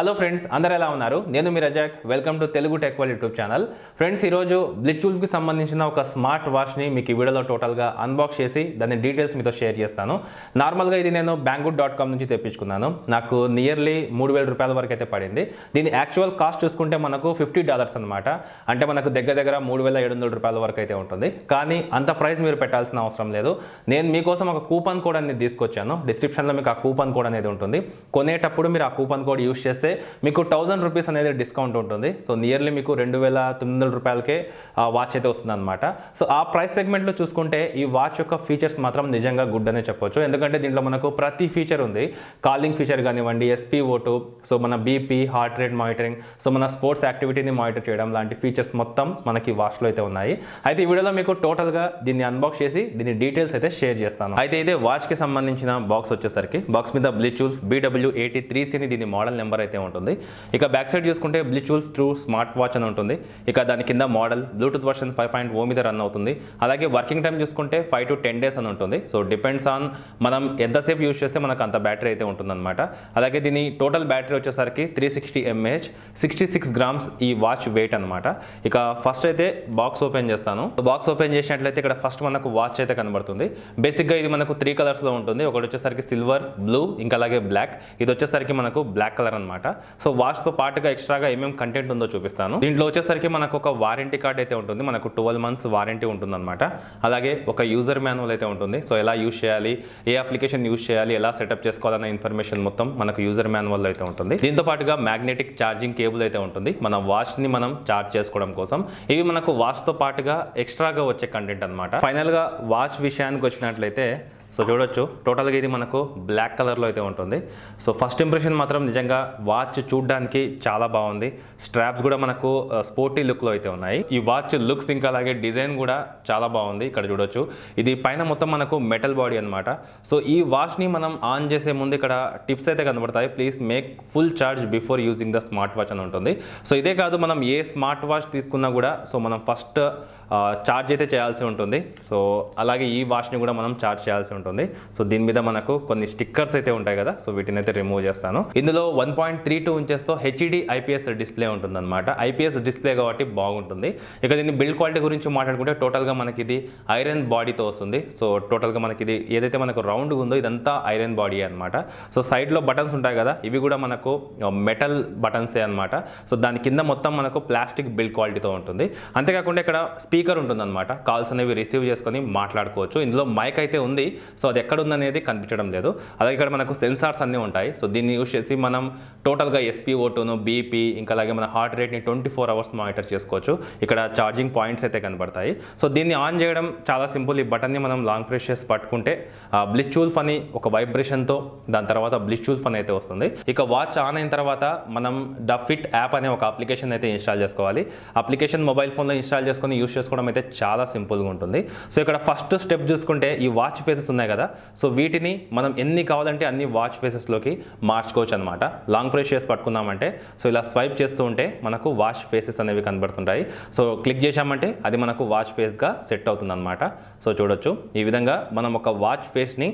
Hello friends అందరు ఎలా ఉన్నారు? నేను మీ రజాక్. వెల్కమ్ టు తెలుగు టెక్వల్ యూట్యూబ్ ఛానల్ ఫ్రెండ్స్ ఈరోజు బ్లిచ్యూల్కి సంబంధించిన ఒక స్మార్ట్ వాచ్ని మీకు ఈ వీడియోలో టోటల్గా అన్బాక్స్ చేసి దాని డీటెయిల్స్ మీతో షేర్ చేస్తాను. నార్మల్గా ఇది నేను బ్యాంగుడ్ డాట్ కామ్ నుంచి తెప్పించుకున్నాను. నాకు నియర్లీ మూడు వేల రూపాయల వరకు అయితే పడింది. దీని యాక్చువల్ కాస్ట్ చూసుకుంటే మనకు ఫిఫ్టీ డాలర్స్ అనమాట అంటే మనకు దగ్గర దగ్గర మూడు వేల ఏడు వందల రూపాయల వరకు అయితే ఉంటుంది. కానీ అంత ప్రైస్ మీరు పెట్టాల్సిన అవసరం లేదు. నేను మీకోసం ఒక కూపన్ కోడ్ అనేది తీసుకొచ్చాను. డిస్క్రిప్షన్లో మీకు ఆ కూపన్ కోడ్ అనేది ఉంటుంది. కొనేటప్పుడు మీరు ఆ కూపన్ కోడ్ యూస్ చేస్తే మీకు థౌసండ్ రూపీస్ అనేది డిస్కౌంట్ ఉంటుంది. సో నియర్లీ మీకు రెండు వేల తొమ్మిది వందల రూపాయలకే వాచ్ అయితే వస్తుంది అనమాట సో ఆ ప్రైస్ సెగ్మెంట్లో చూసుకుంటే ఈ వాచ్ యొక్క ఫీచర్స్ మాత్రం నిజంగా గుడ్ అనే చెప్పొచ్చు. ఎందుకంటే దీంట్లో మనకు ప్రతి ఫీచర్ ఉంది. కాలింగ్ ఫీచర్ కానివ్వండి ఎస్పీ ఓటు సో మన BP heart rate monitoring so మన స్పోర్ట్స్ యాక్టివిటీని మానిటర్ చేయడం లాంటి ఫీచర్స్ మొత్తం మనకి వాచ్లో అయితే ఉన్నాయి. అయితే ఈ వీడియోలో మీకు టోటల్గా దీన్ని అన్బాక్స్ చేసి దీని డీటెయిల్స్ అయితే షేర్ చేస్తాను. అయితే ఇదే వాచ్కి సంబంధించిన బాక్స్ వచ్చేసరికి బాక్స్ మీద బ్లిచూల్ బీడబ్ల్యూ ఎయిటీ త్రీ సిని దీని మోడల్ నెంబర్ అయితే ఉంటుంది ఇక బ్యాక్ సైడ్ చూసుకుంటే బ్లిచూల్ త్రూ స్మార్ట్ వాచ్ అని ఉంటుంది. ఇక దాని కింద model Bluetooth version five point O మీద రన్ అవుతుంది. అలాగే వర్కింగ్ టైం చూసుకుంటే ఫైవ్ టు టెన్ డేస్ అని ఉంటుంది. సో డిపెండ్స్ ఆన్ మనం ఎంతసేపు యూస్ చేస్తే మనకు అంత బ్యాటరీ అయితే ఉంటుందన్నమాట. అలాగే దీని టోటల్ బ్యాటరీ వచ్చేసరికి three sixty mAh sixty six grams ఈ వాచ్ వెయిట్ అనమాట ఇక ఫస్ట్ అయితే బాక్స్ ఓపెన్ చేస్తాను. బాక్స్ ఓపెన్ చేసినట్లయితే ఇక్కడ ఫస్ట్ మనకు వాచ్ అయితే కనబడుతుంది. బేసిక్గా ఇది మనకు త్రీ కలర్స్లో ఉంటుంది. ఒకటి వచ్చేసరికి సిల్వర్ బ్లూ ఇంకా అలాగే బ్లాక్ ఇది వచ్చేసరికి మనకు బ్లాక్ కలర్ అనమాట సో వాచ్తో పాటుగా ఎక్స్ట్రాగా ఏమేమి కంటెంట్ ఉందో చూపిస్తాను. దీంట్లో వచ్చేసరికి మనకు ఒక వారంటీ కార్డ్ అయితే ఉంటుంది. మనకు ట్వెల్వ్ మంత్స్ వారంటీ ఉంటుందన్నమాట. అలాగే ఒక యూజర్ మాన్యువల్ అయితే ఉంటుంది. సో ఎలా యూజ్ చేయాలి ఏ అప్లికేషన్ యూజ్ చేయాలి ఎలా సెటప్ చేసుకోవాలన్న ఇన్ఫర్మేషన్ మొత్తం మనకు యూజర్ మాన్యువల్ అయితే ఉంటుంది. దీంతో పాటుగా మ్యాగ్నెటిక్ ఛార్జింగ్ కేబుల్ అయితే ఉంటుంది. మన వాచ్ని మనం ఛార్జ్ చేసుకోవడం కోసం. ఇవి మనకు వాచ్తో పాటుగా ఎక్స్ట్రాగా వచ్చే కంటెంట్ అనమాట ఫైనల్గా వాచ్ విషయానికి వచ్చినట్లయితే సో చూడొచ్చు. టోటల్గా ఇది మనకు బ్లాక్ కలర్లో అయితే ఉంటుంది. సో ఫస్ట్ ఇంప్రెషన్ మాత్రం నిజంగా వాచ్ చూడడానికి చాలా బాగుంది. స్ట్రాప్స్ కూడా మనకు స్పోర్టీ లుక్లో అయితే ఉన్నాయి. ఈ వాచ్ లుక్స్ ఇంకా అలాగే డిజైన్ కూడా చాలా బాగుంది. ఇక్కడ చూడొచ్చు. ఇది పైన మొత్తం మనకు మెటల్ బాడీ అనమాట సో ఈ వాచ్ని మనం ఆన్ చేసే ముందు ఇక్కడ టిప్స్ అయితే కనబడతాయి. Please make full charge before using the smart watch అని ఉంటుంది. సో ఇదే కాదు మనం ఏ స్మార్ట్ వాచ్ తీసుకున్నా కూడా సో మనం ఫస్ట్ ఛార్జ్ అయితే చేయాల్సి ఉంటుంది. సో అలాగే ఈ వాచ్ని కూడా మనం ఛార్జ్ చేయాల్సి ఉంటుంది. సో దీని మీద మనకు కొన్ని స్టిక్కర్స్ అయితే ఉంటాయి కదా. సో వీటిని అయితే రిమూవ్ చేస్తాను. ఇందులో వన్ పాయింట్ త్రీ టూ ఇంచెస్తో హెచ్డి ఐపీఎస్ డిస్ప్లే ఉంటుందన్నమాట. ఐపీఎస్ డిస్ప్లే కాబట్టి బాగుంటుంది. ఇక దీన్ని బిల్డ్ క్వాలిటీ గురించి మాట్లాడుకుంటే టోటల్గా మనకి ఇది ఐరన్ బాడీతో వస్తుంది. సో టోటల్గా మనకి ఇది ఏదైతే మనకు రౌండ్ ఉందో ఇదంతా ఐరన్ బాడీ అనమాట సో సైడ్లో బటన్స్ ఉంటాయి కదా. ఇవి కూడా మనకు మెటల్ బటన్సే అనమాట సో దాని కింద మొత్తం మనకు ప్లాస్టిక్ బిల్డ్ క్వాలిటీతో ఉంటుంది. అంతేకాకుండా ఇక్కడ స్పీకర్ ఉంటుందన్నమాట. కాల్స్ అనేవి రిసీవ్ చేసుకొని మాట్లాడుకోవచ్చు. ఇందులో మైక్ అయితే ఉంది. సో అది ఎక్కడ ఉందనేది కనిపించడం లేదు. అలాగే ఇక్కడ మనకు సెన్సార్స్ అన్నీ ఉంటాయి. సో దీన్ని యూస్ చేసి మనం టోటల్గా ఎస్పీ ఓటును బీపీ ఇంకా అలాగే మన హార్ట్ రేట్ని ట్వంటీ ఫోర్ అవర్స్ మానిటర్ చేసుకోవచ్చు. ఇక్కడ ఛార్జింగ్ పాయింట్స్ అయితే కనబడతాయి. సో దీన్ని ఆన్ చేయడం చాలా సింపుల్. ఈ బటన్ని మనం లాంగ్ ప్రెస్ చేసి పట్టుకుంటే బ్లిచ్యూల్ఫ్ అని ఒక వైబ్రేషన్తో దాని తర్వాత బ్లిచ్యూల్ఫ్ అని అయితే వస్తుంది. ఇక వాచ్ ఆన్ అయిన తర్వాత మనం ద ఫిట్ యాప్ అనే ఒక అప్లికేషన్ అయితే ఇన్స్టాల్ చేసుకోవాలి. అప్లికేషన్ మొబైల్ ఫోన్లో ఇన్స్టాల్ చేసుకొని యూస్ చేసుకోవడం అయితే చాలా సింపుల్గా ఉంటుంది. సో ఇక్కడ ఫస్ట్ స్టెప్ చూసుకుంటే ఈ వాచ్ ఫేసెస్ ఉన్నాయి కదా. సో వీటిని మనం ఎన్ని కావాలంటే అన్ని వాచ్ ఫేసెస్లోకి మార్చుకోవచ్చు అనమాట లాంగ్ ప్రెస్ చేసి పట్టుకున్నామంటే సో ఇలా స్వైప్ చేస్తూ ఉంటే మనకు వాచ్ ఫేసెస్ అనేవి కనబడుతుంటాయి. సో క్లిక్ చేశామంటే అది మనకు వాచ్ ఫేస్గా సెట్ అవుతుంది అనమాట సో చూడొచ్చు. ఈ విధంగా మనం ఒక వాచ్ ఫేస్ని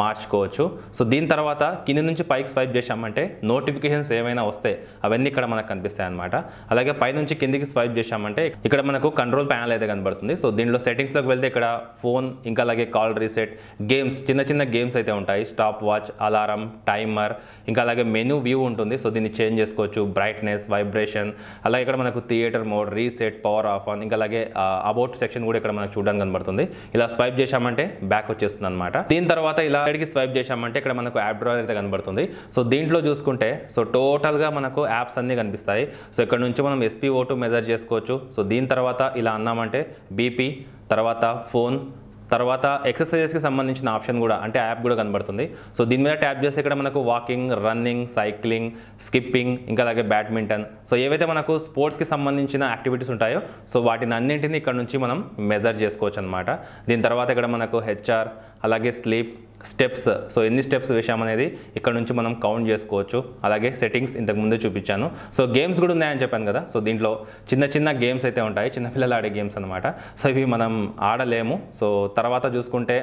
మార్చుకోవచ్చు. సో దీని తర్వాత కింది నుంచి పైకి స్వైప్ చేశామంటే నోటిఫికేషన్స్ ఏమైనా వస్తే అవన్నీ ఇక్కడ మనకు కనిపిస్తాయి అనమాట అలాగే పైనుంచి కిందికి స్వైప్ చేశామంటే ఇక్కడ మనకు కంట్రోల్ ప్యానల్ అయితే కనబడుతుంది. సో దీనిలో సెట్టింగ్స్లోకి వెళ్తే ఇక్కడ ఫోన్ ఇంకా అలాగే కాల్ రీసెట్ గేమ్స్ చిన్న చిన్న గేమ్స్ అయితే ఉంటాయి. స్టాప్ వాచ్ అలారం టైమర్ ఇంకా అలాగే మెనూ వ్యూ ఉంటుంది. సో దీన్ని చేంజ్ చేసుకోవచ్చు. బ్రైట్నెస్ వైబ్రేషన్ అలాగే ఇక్కడ మనకు theatre mode reset power off on ఇంకా అలాగే అబౌట్ సెక్షన్ కూడా ఇక్కడ మనకు చూడడానికి కనబడుతుంది. ఇలా స్వైప్ చేశామంటే బ్యాక్ వచ్చేస్తుంది అనమాట దీని తర్వాత ఇలా సైడ్కి స్వైప్ చేశామంటే ఇక్కడ మనకు యాప్ డ్రాయర్ అయితే కనబడుతుంది. సో దీంట్లో చూసుకుంటే సో టోటల్గా మనకు యాప్స్ అన్నీ కనిపిస్తాయి. సో ఇక్కడ నుంచి మనం ఎస్పీ ఓటు మెజర్ చేసుకోవచ్చు. సో దీని తర్వాత ఇలా అన్నామంటే బీపీ తర్వాత ఫోన్ తర్వాత ఎక్సర్సైజెస్కి సంబంధించిన ఆప్షన్ కూడా అంటే యాప్ కూడా కనబడుతుంది. సో దీని మీద ట్యాప్ చేస్తే ఇక్కడ మనకు వాకింగ్ రన్నింగ్ సైక్లింగ్ స్కిప్పింగ్ ఇంకా అలాగే బ్యాడ్మింటన్ సో ఏవైతే మనకు స్పోర్ట్స్కి సంబంధించిన యాక్టివిటీస్ ఉంటాయో సో వాటిని అన్నింటినీ ఇక్కడ నుంచి మనం మెజర్ చేసుకోవచ్చు అనమాట దీని తర్వాత ఇక్కడ మనకు హెచ్ఆర్ అలాగే స్లీప్ స్టెప్స్. సో ఎన్ని స్టెప్స్ వేసామనేది ఇక్కడ నుంచి మనం కౌంట్ చేసుకోవచ్చు. అలాగే సెట్టింగ్స్ ఇంతకుముందే చూపించాను. సో గేమ్స్ కూడా ఉన్నాయని చెప్పాను కదా. సో దీంట్లో చిన్న చిన్న గేమ్స్ అయితే ఉంటాయి. చిన్నపిల్లలు ఆడే గేమ్స్ అనమాట సో ఇవి మనం ఆడలేము. సో తర్వాత చూసుకుంటే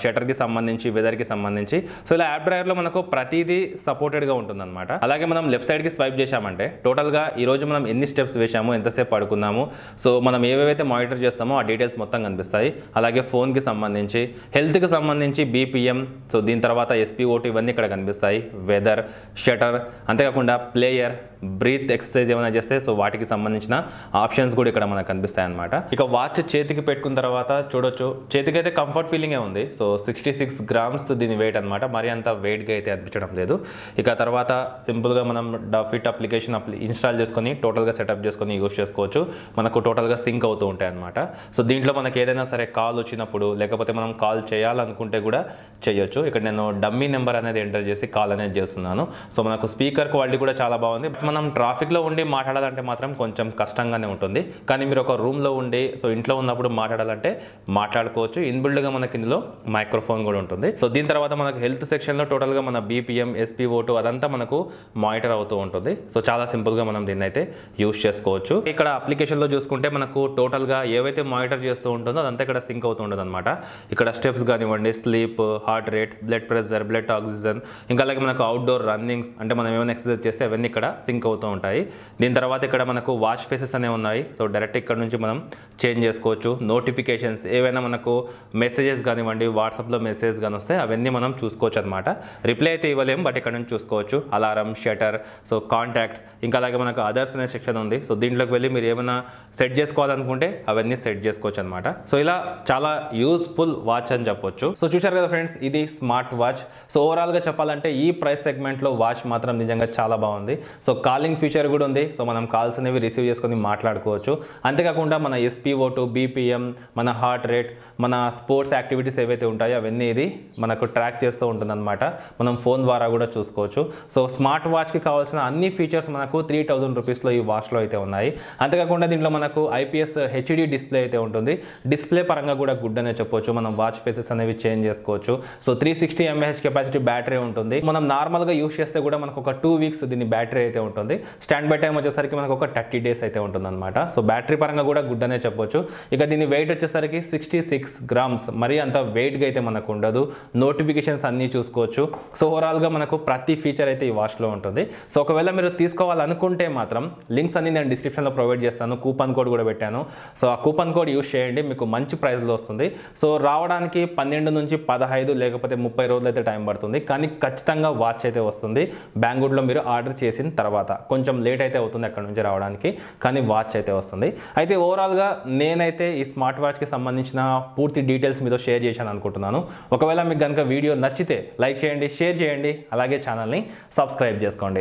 షటర్కి సంబంధించి వెదర్కి సంబంధించి. సో ఇలా యాప్ డ్రైవర్లో మనకు ప్రతిదీ సపోర్టెడ్గా ఉంటుందన్నమాట. అలాగే మనం లెఫ్ట్ సైడ్కి స్వైప్ చేశామంటే టోటల్గా ఈరోజు మనం ఎన్ని స్టెప్స్ వేసాము ఎంతసేపు పడుకున్నాము సో మనం ఏవేవైతే మానిటర్ చేస్తామో ఆ డీటెయిల్స్ మొత్తం కనిపిస్తాయి. అలాగే ఫోన్కి సంబంధించి హెల్త్కి సంబంధించి బీపీఎం సో దీని తర్వాత ఎస్పీఓటీ ఇవన్నీ ఇక్కడ కనిపిస్తాయి. వెదర్ షటర్ అంతేకాకుండా ప్లేయర్ బ్రీత్ ఎక్సర్సైజ్ ఏమైనా చేస్తే సో వాటికి సంబంధించిన ఆప్షన్స్ కూడా ఇక్కడ మనకు కనిపిస్తాయి అనమాట ఇక వాచ్ చేతికి పెట్టుకున్న తర్వాత చూడొచ్చు. చేతికి అయితే కంఫర్ట్ ఫీలింగే ఉంది. సో సిక్స్టీ సిక్స్ గ్రామ్స్ దీని వెయిట్ అనమాట మరి అంత వెయిట్గా అయితే అనిపించడం లేదు. ఇక తర్వాత సింపుల్గా మనం ఫిట్ అప్లికేషన్ ఇన్స్టాల్ చేసుకొని టోటల్గా సెటప్ చేసుకొని యూస్ చేసుకోవచ్చు. మనకు టోటల్గా సింక్ అవుతూ ఉంటాయి అనమాట సో దీంట్లో మనకి ఏదైనా సరే కాల్ వచ్చినప్పుడు లేకపోతే మనం కాల్ చేయాలనుకుంటే కూడా చేయొచ్చు. ఇక్కడ నేను డమ్మీ నెంబర్ అనేది ఎంటర్ చేసి కాల్ అనేది చేస్తున్నాను. సో మనకు స్పీకర్ క్వాలిటీ కూడా చాలా బాగుంది. బట్ మనం ట్రాఫిక్లో ఉండి మాట్లాడాలంటే మాత్రం కొంచెం కష్టంగానే ఉంటుంది. కానీ మీరు ఒక రూమ్లో ఉండి సో ఇంట్లో ఉన్నప్పుడు మాట్లాడాలంటే మాట్లాడుకోవచ్చు. ఇన్బిల్డ్గా మనకి ఇందులో మైక్రోఫోన్ కూడా ఉంటుంది. సో దీని తర్వాత మనకు హెల్త్ సెక్షన్లో టోటల్గా మన బీపీఎం ఎస్పీఓటు అదంతా మనకు మానిటర్ అవుతూ ఉంటుంది. సో చాలా సింపుల్గా మనం దీన్ని అయితే యూస్ చేసుకోవచ్చు. ఇక్కడ అప్లికేషన్లో చూసుకుంటే మనకు టోటల్గా ఏవైతే మానిటర్ చేస్తూ ఉంటుందో అదంతా ఇక్కడ సింక్ అవుతూ ఉంటుంది అనమాట ఇక్కడ స్టెప్స్ కానివ్వండి sleep heart rate blood pressure blood oxygen ఇంకా అలాగే మనకు అవుట్డోర్ రన్నింగ్స్ అంటే మనం ఏమైనా ఎక్సర్సైజ్ చేస్తే అవన్నీ ఇక్కడ సింక్ అవుతూ ఉంటాయి. దీని తర్వాత ఇక్కడ మనకు వాచ్ ఫేసెస్ అనేవి ఉన్నాయి. సో డైరెక్ట్ ఇక్కడ నుంచి మనం చేంజ్ చేసుకోవచ్చు. నోటిఫికేషన్స్ ఏవైనా మనకు మెసేజెస్ కానివ్వండి వాట్సాప్లో మెసేజ్ కానీ వస్తే అవన్నీ మనం చూసుకోవచ్చు అనమాట రిప్లై అయితే ఇవ్వలేము బట్ ఇక్కడ నుంచి చూసుకోవచ్చు. అలారం షటర్ సో కాంటాక్ట్స్ ఇంకా అలాగే మనకు అదర్స్ అనే సెక్షన్ ఉంది. సో దీంట్లోకి వెళ్ళి మీరు ఏమైనా సెట్ చేసుకోవాలనుకుంటే అవన్నీ సెట్ చేసుకోవచ్చు అనమాట సో ఇలా చాలా యూస్ఫుల్ వాచ్ అని చెప్పొచ్చు. సో చూశారు కదా ఫ్రెండ్స్ ఇది స్మార్ట్ వాచ్. సో ఓవరాల్గా చెప్పాలంటే ఈ ప్రైస్ సెగ్మెంట్లో వాచ్ మాత్రం నిజంగా చాలా బాగుంది. సో కాలింగ్ ఫీచర్ కూడా ఉంది. సో మనం కాల్స్ అనేవి రిసీవ్ చేసుకొని మాట్లాడుకోవచ్చు. అంతేకాకుండా మన ఎస్పీఓ టు బీపీఎం మన హార్ట్ రేట్ మన స్పోర్ట్స్ యాక్టివిటీస్ ఏవైతే ఉంటాయో అవన్నీ ఇది మనకు ట్రాక్ చేస్తూ ఉంటుందన్నమాట. మనం ఫోన్ ద్వారా కూడా చూసుకోవచ్చు. సో స్మార్ట్ వాచ్కి కావాల్సిన అన్ని ఫీచర్స్ మనకు త్రీ థౌజండ్ రూపీస్లో ఈ వాచ్లో అయితే ఉన్నాయి. అంతేకాకుండా దీంట్లో మనకు ఐపీఎస్ హెచ్డి డిస్ప్లే అయితే ఉంటుంది. డిస్ప్లే పరంగా కూడా గుడ్ అనే చెప్పొచ్చు. మనం వాచ్ ఫేసెస్ అనేవి చేంజ్ చేసుకోవచ్చు. So three sixty mAh capacity battery ఉంటుంది. మనం నార్మల్గా యూస్ చేస్తే కూడా మనకు ఒక టూ వీక్స్ దీని బ్యాటరీ అయితే ఉంటుంది. స్టాండ్ బై టైం వచ్చేసరికి మనకు ఒక థర్టీ డేస్ అయితే ఉంటుంది అనమాట సో బ్యాటరీ పరంగా కూడా గుడ్ అనే చెప్పొచ్చు. ఇక దీని వెయిట్ వచ్చేసరికి సిక్స్టీ సిక్స్ గ్రామ్స్ మరీ అంత వెయిట్గా అయితే మనకు ఉండదు నోటిఫికేషన్స్ అన్నీ చూసుకోవచ్చు. సో ఓవరాల్గా మనకు ప్రతి ఫీచర్ అయితే ఈ వాచ్లో ఉంటుంది. సో ఒకవేళ మీరు తీసుకోవాలనుకుంటే మాత్రం లింక్స్ అన్ని నేను డిస్క్రిప్షన్లో ప్రొవైడ్ చేస్తాను. కూపన్ కోడ్ కూడా పెట్టాను. సో ఆ కూపన్ కోడ్ యూస్ చేయండి. మీకు మంచి ప్రైస్లో వస్తుంది. సో రావడానికి పన్నెండు నుంచి పదహైదు లేకపోతే ముప్పై రోజులు అయితే టైం పడుతుంది. కానీ ఖచ్చితంగా వాచ్ అయితే వస్తుంది. బ్యాంగుడ్లో మీరు ఆర్డర్ చేసిన తర్వాత. కొంచెం లేట్ అయితే అవుతుంది అక్కడ నుంచి రావడానికి. కానీ వాచ్ అయితే వస్తుంది. అయితే ఓవరాల్గా నేనైతే ఈ స్మార్ట్ వాచ్కి సంబంధించిన పూర్తి డీటెయిల్స్ మీతో షేర్ చేశాను అనుకుంటున్నాను. ఒకవేళ మీకు కనుక వీడియో నచ్చితే లైక్ చేయండి షేర్ చేయండి అలాగే ఛానల్ని సబ్స్క్రైబ్ చేసుకోండి.